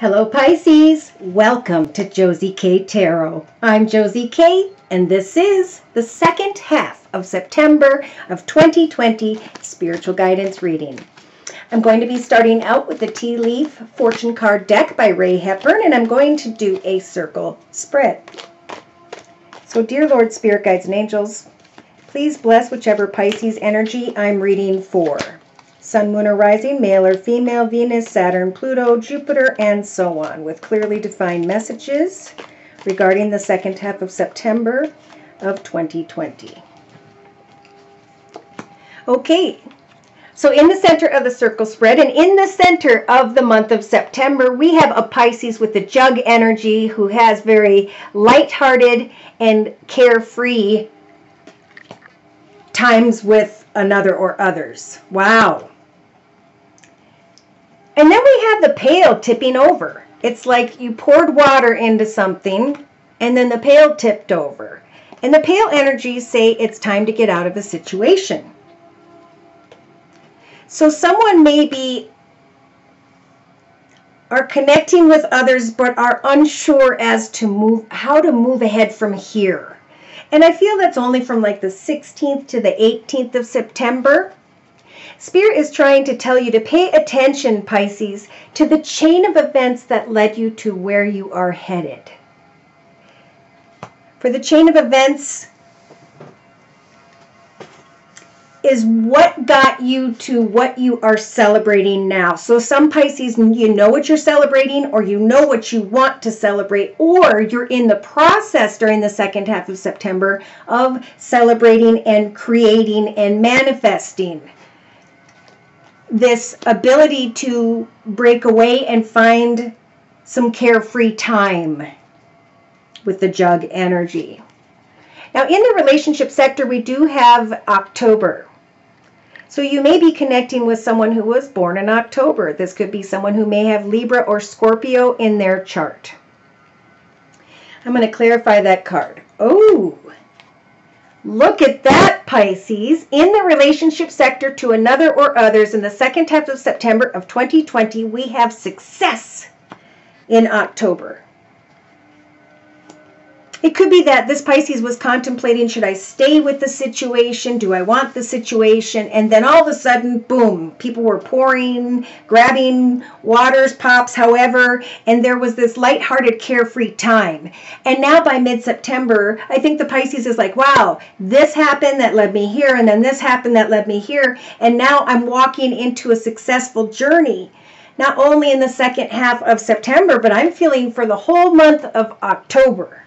Hello, Pisces. Welcome to Josie K Tarot. I'm Josie K, and this is the second half of September of 2020 spiritual guidance reading. I'm going to be starting out with the Tea Leaf Fortune Card deck by Rae Hepburn, and I'm going to do a circle spread. So, dear Lord, Spirit Guides, and Angels, please bless whichever Pisces energy I'm reading for. Sun, Moon, or Rising, male or female, Venus, Saturn, Pluto, Jupiter, and so on, with clearly defined messages regarding the second half of September of 2020. Okay, so in the center of the circle spread and in the center of the month of September, we have a Pisces with the jug energy who has very light-hearted and carefree times with another or others. Wow. And then we have the pail tipping over. It's like you poured water into something and then the pail tipped over. And the pail energies say it's time to get out of the situation. So someone may be are connecting with others but are unsure as to move how to move ahead from here. And I feel that's only from like the 16th to the 18th of September. Spirit is trying to tell you to pay attention, Pisces, to the chain of events that led you to where you are headed. For the chain of events is what got you to what you are celebrating now. So some Pisces, you know what you're celebrating or you know what you want to celebrate or you're in the process during the second half of September of celebrating and creating and manifesting this ability to break away and find some carefree time with the jug energy. Now, in the relationship sector, we do have October. So you may be connecting with someone who was born in October. This could be someone who may have Libra or Scorpio in their chart. I'm going to clarify that card. Oh, Look at that, Pisces. In the relationship sector to another or others in the second half of September of 2020, we have success in October. It could be that this Pisces was contemplating should I stay with the situation? Do I want the situation? And then all of a sudden, boom, people were pouring, grabbing waters, pops, however, and there was this lighthearted, carefree time. And now by mid September, I think the Pisces is like, wow, this happened that led me here, and then this happened that led me here. And now I'm walking into a successful journey not only in the second half of September, but I'm feeling for the whole month of October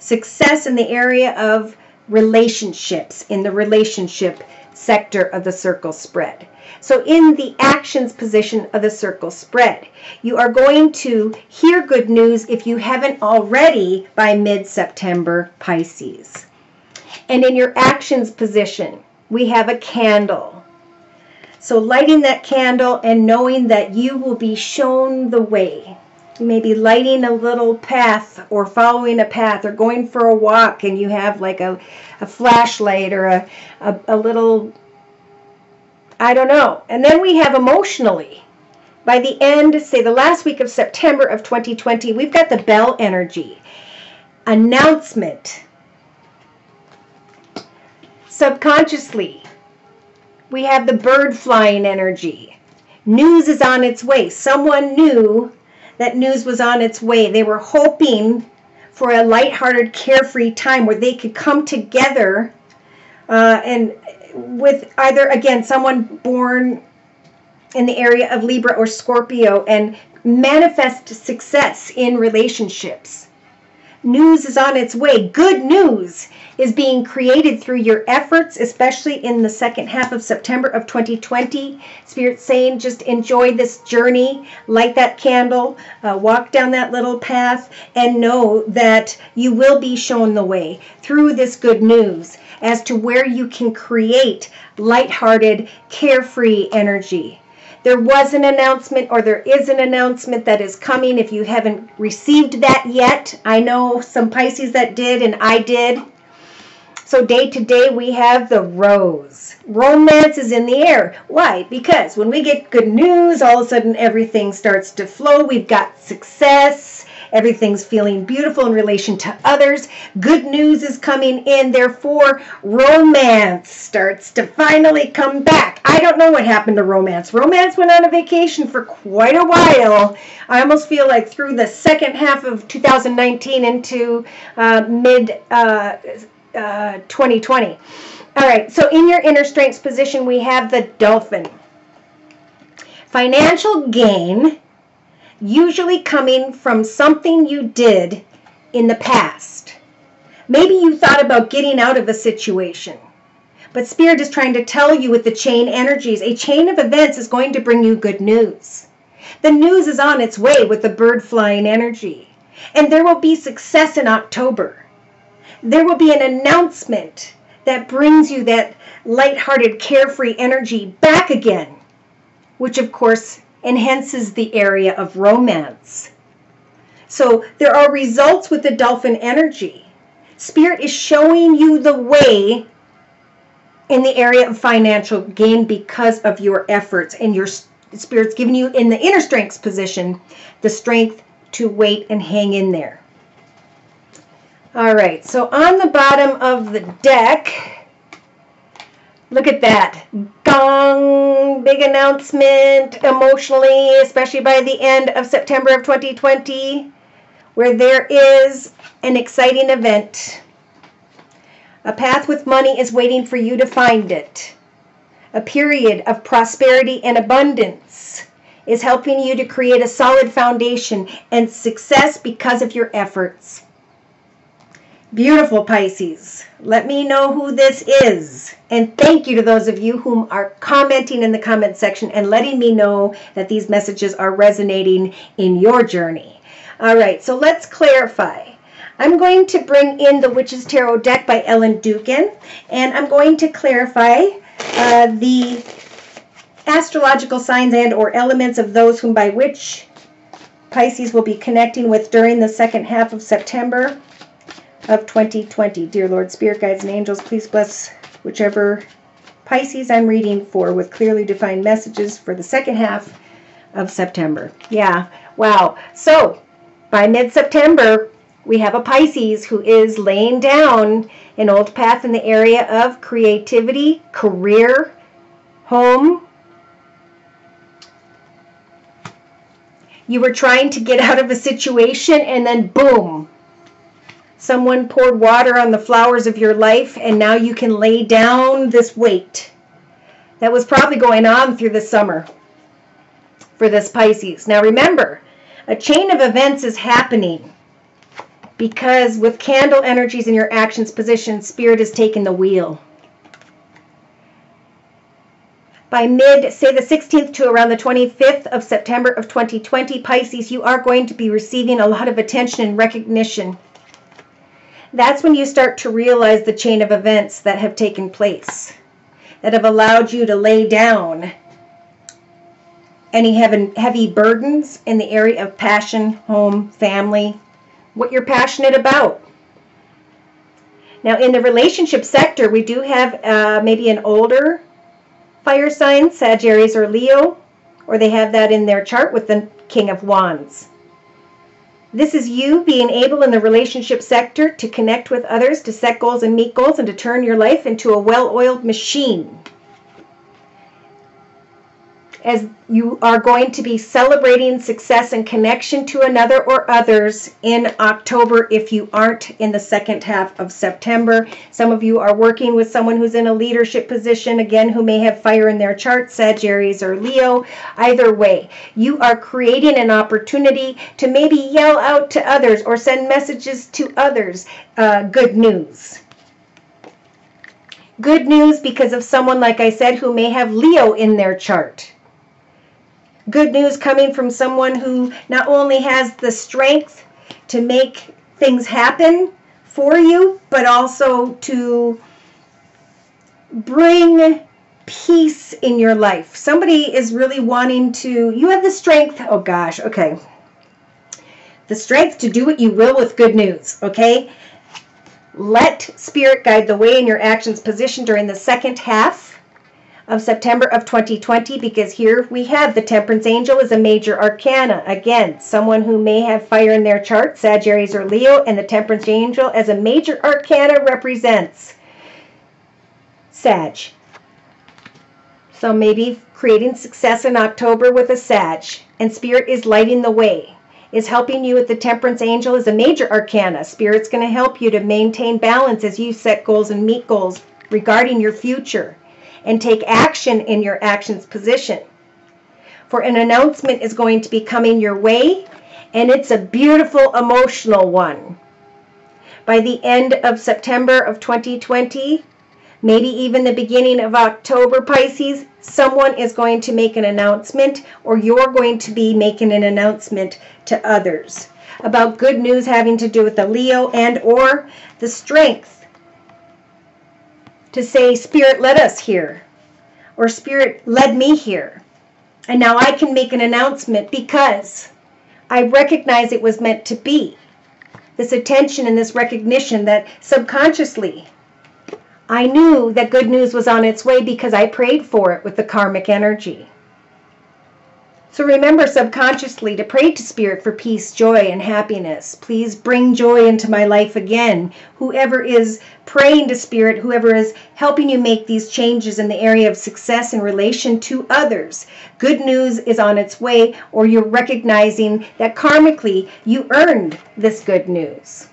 success in the area of relationships, in the relationship sector of the circle spread. So, in the actions position of the circle spread, you are going to hear good news if you haven't already by mid September, Pisces. And in your actions position, we have a candle. So, lighting that candle and knowing that you will be shown the way maybe lighting a little path or following a path or going for a walk and you have like a, a flashlight or a, a, a little, I don't know. And then we have emotionally. By the end, say the last week of September of 2020, we've got the bell energy. Announcement. Subconsciously, we have the bird flying energy. News is on its way. Someone knew that news was on its way. They were hoping for a lighthearted, carefree time where they could come together uh, and with either, again, someone born in the area of Libra or Scorpio and manifest success in relationships. News is on its way. Good news is being created through your efforts, especially in the second half of September of 2020. Spirit saying, just enjoy this journey, light that candle, uh, walk down that little path, and know that you will be shown the way through this good news as to where you can create lighthearted, carefree energy. There was an announcement, or there is an announcement that is coming. If you haven't received that yet, I know some Pisces that did, and I did. So day to day, we have the rose. Romance is in the air. Why? Because when we get good news, all of a sudden everything starts to flow. We've got success. Everything's feeling beautiful in relation to others. Good news is coming in. Therefore, romance starts to finally come back. I don't know what happened to romance. Romance went on a vacation for quite a while. I almost feel like through the second half of 2019 into uh, mid uh, uh, 2020. All right, so in your inner strengths position, we have the dolphin. Financial gain usually coming from something you did in the past. Maybe you thought about getting out of a situation, but Spirit is trying to tell you with the chain energies a chain of events is going to bring you good news. The news is on its way with the bird flying energy, and there will be success in October. There will be an announcement that brings you that light-hearted, carefree energy back again, which of course enhances the area of romance. So there are results with the dolphin energy. Spirit is showing you the way in the area of financial gain because of your efforts and your spirit's giving you in the inner strengths position the strength to wait and hang in there. All right, so on the bottom of the deck, Look at that. Gong, big announcement emotionally, especially by the end of September of 2020, where there is an exciting event. A path with money is waiting for you to find it. A period of prosperity and abundance is helping you to create a solid foundation and success because of your efforts. Beautiful Pisces. Let me know who this is. And thank you to those of you whom are commenting in the comment section and letting me know that these messages are resonating in your journey. All right, so let's clarify. I'm going to bring in the Witch's Tarot deck by Ellen Dugan, and I'm going to clarify uh, the astrological signs and or elements of those whom by which Pisces will be connecting with during the second half of September of 2020. Dear Lord, Spirit Guides and Angels, please bless whichever Pisces I'm reading for with clearly defined messages for the second half of September. Yeah, wow. So, by mid-September, we have a Pisces who is laying down an old path in the area of creativity, career, home. You were trying to get out of a situation and then boom, Someone poured water on the flowers of your life, and now you can lay down this weight. That was probably going on through the summer for this Pisces. Now remember, a chain of events is happening because with candle energies in your actions position, Spirit is taking the wheel. By mid, say the 16th to around the 25th of September of 2020, Pisces, you are going to be receiving a lot of attention and recognition that's when you start to realize the chain of events that have taken place, that have allowed you to lay down any heavy, burdens in the area of passion, home, family, what you're passionate about. Now, in the relationship sector, we do have uh, maybe an older fire sign, Sagittarius or Leo, or they have that in their chart with the King of Wands. This is you being able in the relationship sector to connect with others, to set goals and meet goals, and to turn your life into a well oiled machine as you are going to be celebrating success and connection to another or others in October if you aren't in the second half of September. Some of you are working with someone who's in a leadership position, again, who may have fire in their chart, Sagittarius or Leo. Either way, you are creating an opportunity to maybe yell out to others or send messages to others uh, good news. Good news because of someone, like I said, who may have Leo in their chart good news coming from someone who not only has the strength to make things happen for you, but also to bring peace in your life. Somebody is really wanting to, you have the strength, oh gosh, okay. The strength to do what you will with good news, okay? let Spirit guide the way in your actions position during the second half of September of 2020 because here we have the Temperance Angel is a major arcana. Again, someone who may have fire in their chart, Sagittarius or Leo, and the Temperance Angel as a major arcana represents Sag. So maybe creating success in October with a Sag, and Spirit is lighting the way is helping you with the temperance angel is a major arcana. Spirit's going to help you to maintain balance as you set goals and meet goals regarding your future and take action in your actions position. For an announcement is going to be coming your way and it's a beautiful emotional one. By the end of September of 2020, maybe even the beginning of October, Pisces, someone is going to make an announcement or you're going to be making an announcement to others about good news having to do with the Leo and or the strength to say spirit led us here or spirit led me here. And now I can make an announcement because I recognize it was meant to be. This attention and this recognition that subconsciously I knew that good news was on its way because I prayed for it with the karmic energy. So remember subconsciously to pray to Spirit for peace, joy, and happiness. Please bring joy into my life again. Whoever is praying to Spirit, whoever is helping you make these changes in the area of success in relation to others, good news is on its way, or you're recognizing that karmically you earned this good news.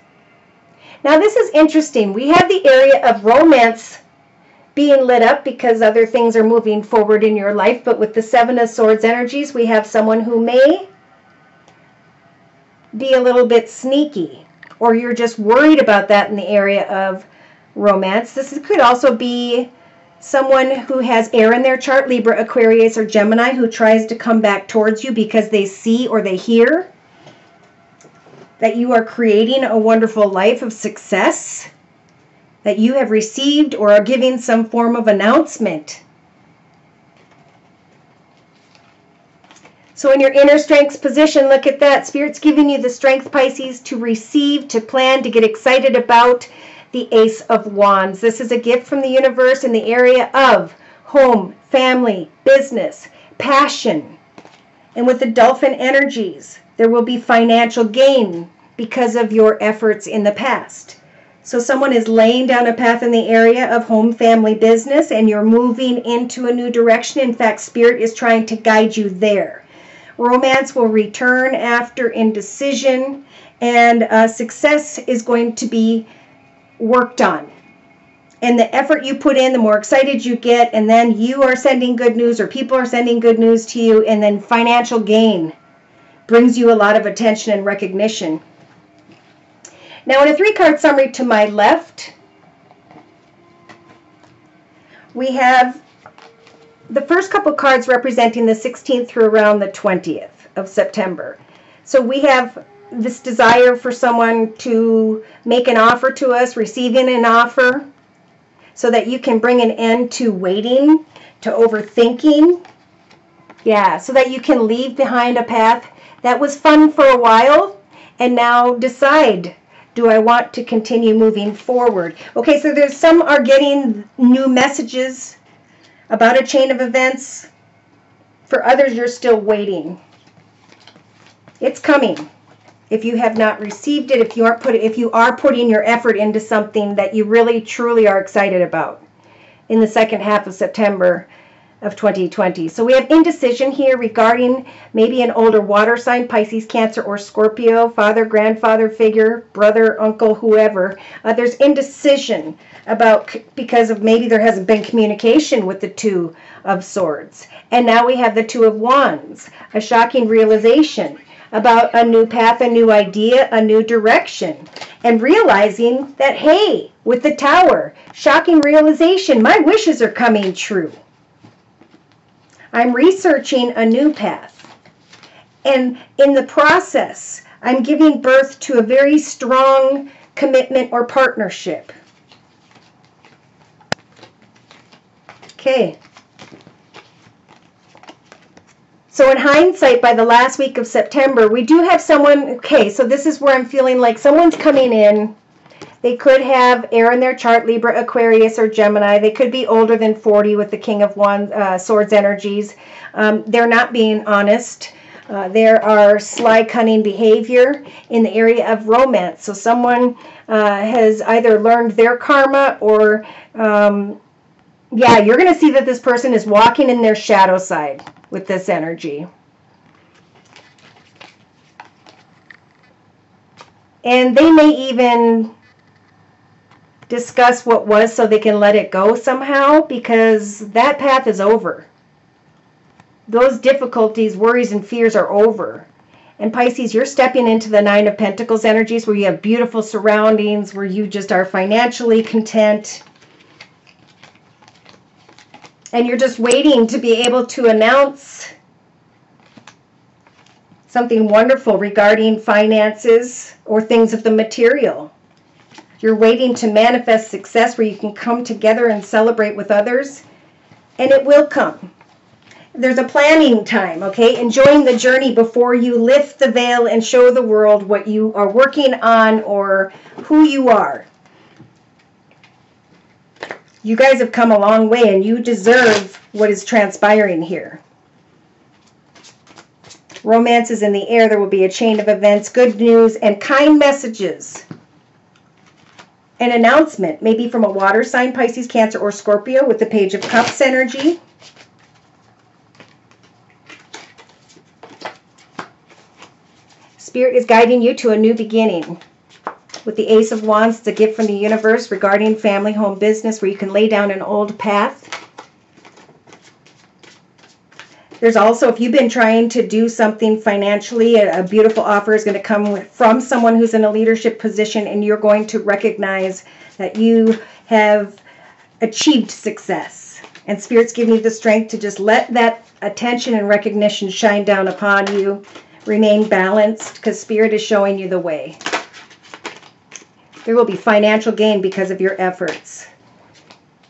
Now, this is interesting. We have the area of romance being lit up because other things are moving forward in your life, but with the Seven of Swords energies, we have someone who may be a little bit sneaky, or you're just worried about that in the area of romance. This could also be someone who has air in their chart, Libra, Aquarius, or Gemini, who tries to come back towards you because they see or they hear that you are creating a wonderful life of success, that you have received or are giving some form of announcement. So in your inner strengths position, look at that. Spirit's giving you the strength, Pisces, to receive, to plan, to get excited about the Ace of Wands. This is a gift from the universe in the area of home, family, business, passion. And with the dolphin energies, there will be financial gain because of your efforts in the past. So someone is laying down a path in the area of home, family, business, and you're moving into a new direction. In fact, Spirit is trying to guide you there. Romance will return after indecision, and uh, success is going to be worked on. And the effort you put in, the more excited you get, and then you are sending good news, or people are sending good news to you, and then financial gain brings you a lot of attention and recognition. Now in a three card summary to my left, we have the first couple cards representing the 16th through around the 20th of September. So we have this desire for someone to make an offer to us, receiving an offer, so that you can bring an end to waiting, to overthinking. Yeah, so that you can leave behind a path that was fun for a while and now decide do I want to continue moving forward? Okay, so there's some are getting new messages about a chain of events. For others, you're still waiting. It's coming. If you have not received it, if you aren't put if you are putting your effort into something that you really truly are excited about in the second half of September, of 2020. So we have indecision here regarding maybe an older water sign, Pisces, Cancer, or Scorpio, father, grandfather figure, brother, uncle, whoever. Uh, there's indecision about because of maybe there hasn't been communication with the Two of Swords. And now we have the Two of Wands, a shocking realization about a new path, a new idea, a new direction. And realizing that, hey, with the Tower, shocking realization, my wishes are coming true. I'm researching a new path. And in the process, I'm giving birth to a very strong commitment or partnership. Okay. So in hindsight, by the last week of September, we do have someone, okay, so this is where I'm feeling like someone's coming in They could have air in their chart, Libra, Aquarius, or Gemini. They could be older than 40 with the King of Wands, uh, Swords energies. Um, they're not being honest. Uh, there are sly, cunning behavior in the area of romance. So someone uh, has either learned their karma or, um, yeah, you're going to see that this person is walking in their shadow side with this energy. And they may even discuss what was so they can let it go somehow because that path is over. Those difficulties, worries, and fears are over. And Pisces, you're stepping into the Nine of Pentacles energies where you have beautiful surroundings, where you just are financially content. And you're just waiting to be able to announce something wonderful regarding finances or things of the material. You're waiting to manifest success where you can come together and celebrate with others, and it will come. There's a planning time, okay? Enjoying the journey before you lift the veil and show the world what you are working on or who you are. You guys have come a long way and you deserve what is transpiring here. Romance is in the air. There will be a chain of events, good news, and kind messages. An announcement, maybe from a water sign, Pisces, Cancer, or Scorpio with the Page of Cups energy. Spirit is guiding you to a new beginning. With the Ace of Wands, it's a gift from the universe regarding family, home, business, where you can lay down an old path there's also, if you've been trying to do something financially, a, a beautiful offer is going to come from someone who's in a leadership position, and you're going to recognize that you have achieved success. And Spirit's giving you the strength to just let that attention and recognition shine down upon you. Remain balanced because Spirit is showing you the way. There will be financial gain because of your efforts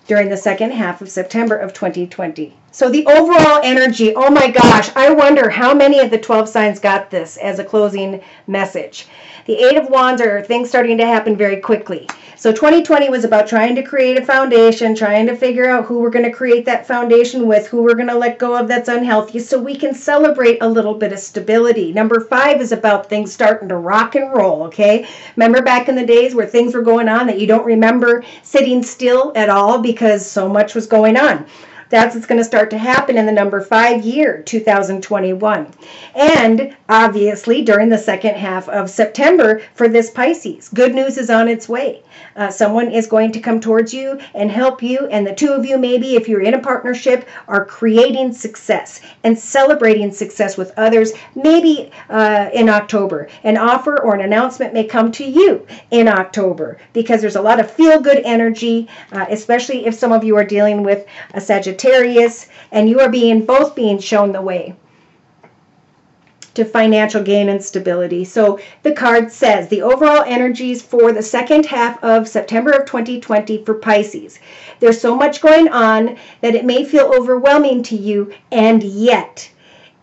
during the second half of September of 2020. So the overall energy, oh my gosh, I wonder how many of the 12 signs got this as a closing message. The Eight of Wands are things starting to happen very quickly. So 2020 was about trying to create a foundation, trying to figure out who we're going to create that foundation with, who we're going to let go of that's unhealthy, so we can celebrate a little bit of stability. Number five is about things starting to rock and roll, okay? Remember back in the days where things were going on that you don't remember sitting still at all because so much was going on. That's what's going to start to happen in the number five year, 2021. And obviously during the second half of September for this Pisces. Good news is on its way. Uh, someone is going to come towards you and help you, and the two of you, maybe if you're in a partnership, are creating success and celebrating success with others, maybe uh, in October. An offer or an announcement may come to you in October because there's a lot of feel good energy, uh, especially if some of you are dealing with a Sagittarius and you are being both being shown the way to financial gain and stability. So the card says the overall energies for the second half of September of 2020 for Pisces. There's so much going on that it may feel overwhelming to you, and yet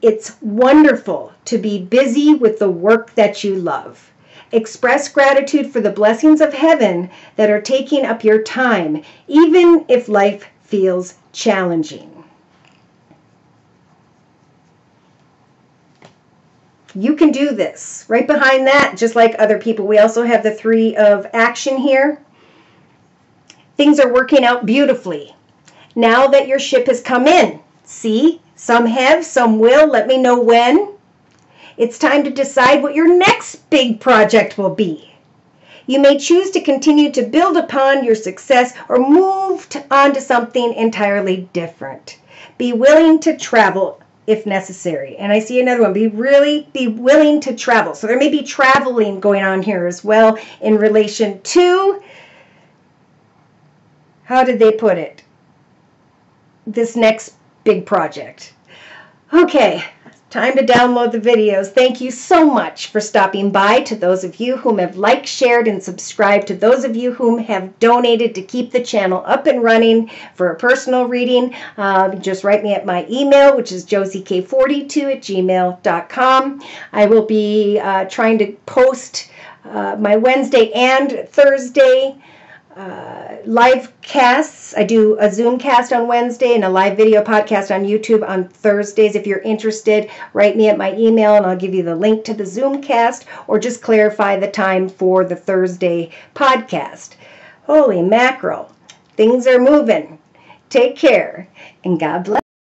it's wonderful to be busy with the work that you love. Express gratitude for the blessings of heaven that are taking up your time, even if life feels challenging. You can do this. Right behind that, just like other people, we also have the three of action here. Things are working out beautifully. Now that your ship has come in, see, some have, some will. Let me know when. It's time to decide what your next big project will be. You may choose to continue to build upon your success or move on to something entirely different. Be willing to travel if necessary. And I see another one, be really be willing to travel. So there may be traveling going on here as well in relation to how did they put it? This next big project. Okay, Time to download the videos. Thank you so much for stopping by. To those of you whom have liked, shared, and subscribed. To those of you whom have donated to keep the channel up and running for a personal reading, uh, just write me at my email, which is josiek42 at gmail.com. I will be uh, trying to post uh, my Wednesday and Thursday uh, live casts. I do a Zoom cast on Wednesday and a live video podcast on YouTube on Thursdays. If you're interested, write me at my email and I'll give you the link to the Zoom cast or just clarify the time for the Thursday podcast. Holy mackerel, things are moving. Take care and God bless.